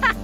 ha!